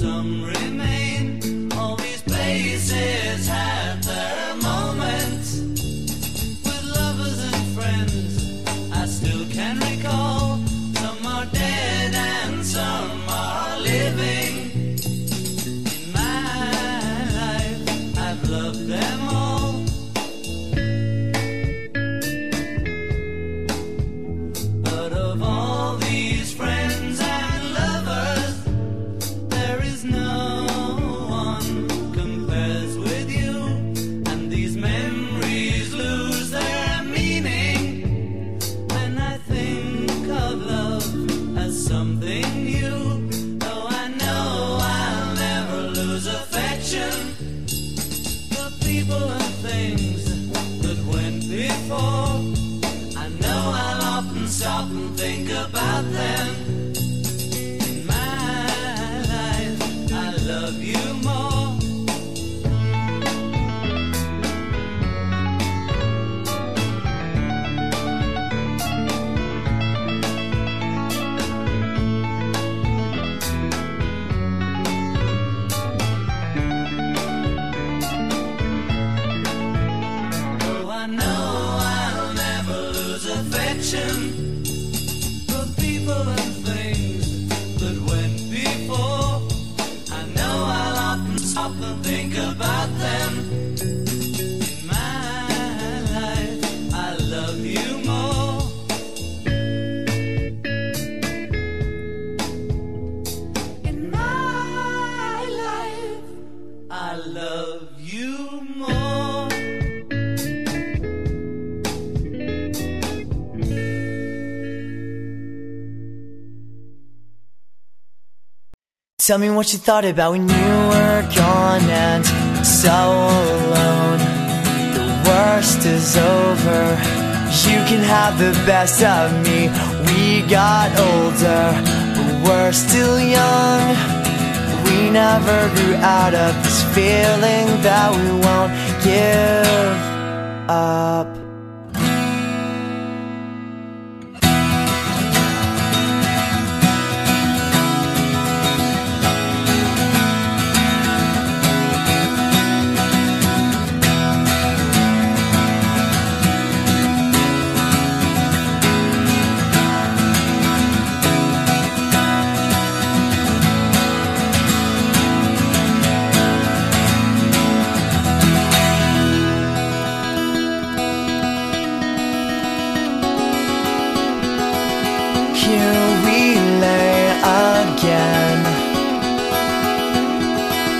some stop and think about them. Tell me what you thought about when you were gone and so alone. The worst is over. You can have the best of me. We got older, but we're still young. We never grew out of this feeling that we won't give up. Again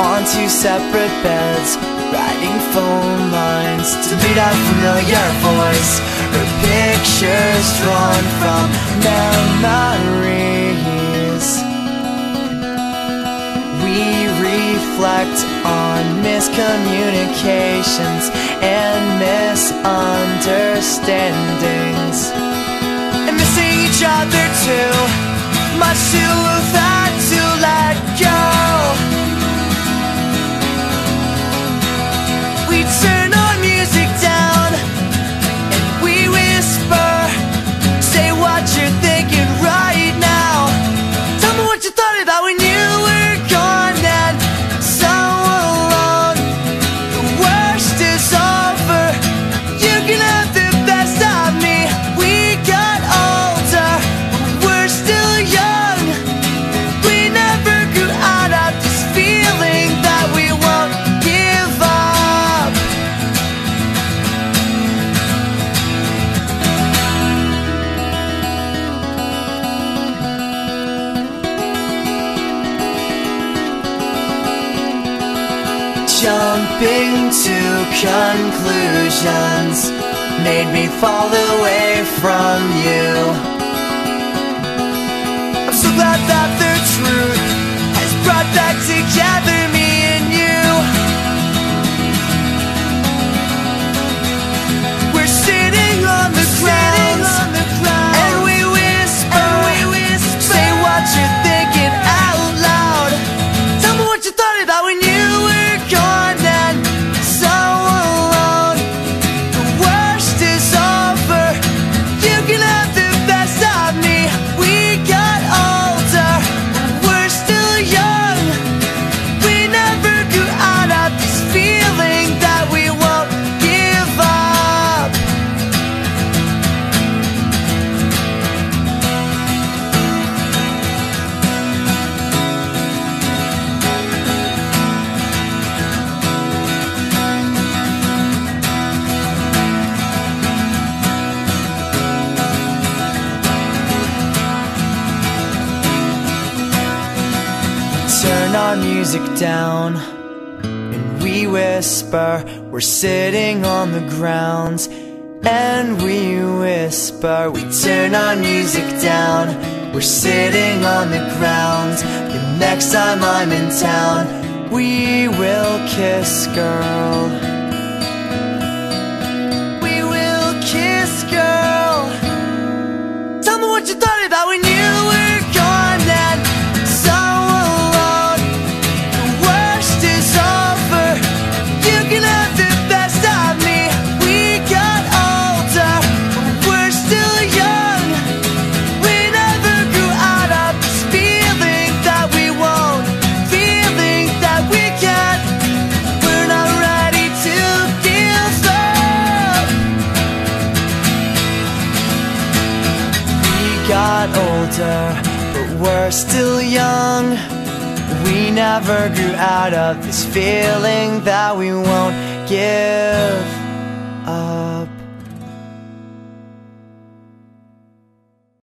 on two separate beds, writing phone lines to meet a familiar voice. Her pictures drawn from memories. We reflect on miscommunications and misunderstandings and missing each other too much too hard We Jumping to conclusions made me fall away from you. I'm so glad that the truth has brought back together music down. And we whisper we're sitting on the ground. And we whisper we turn our music down. We're sitting on the ground. The next time i'm in town we will kiss girl older, but we're still young. We never grew out of this feeling that we won't give up.